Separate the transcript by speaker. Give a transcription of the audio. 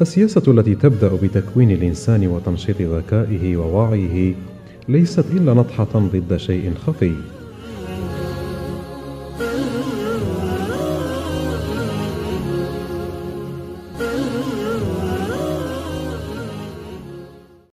Speaker 1: السياسة التي تبدأ بتكوين الإنسان وتنشيط ذكائه ووعيه ليست إلا نطحة ضد شيء خفي.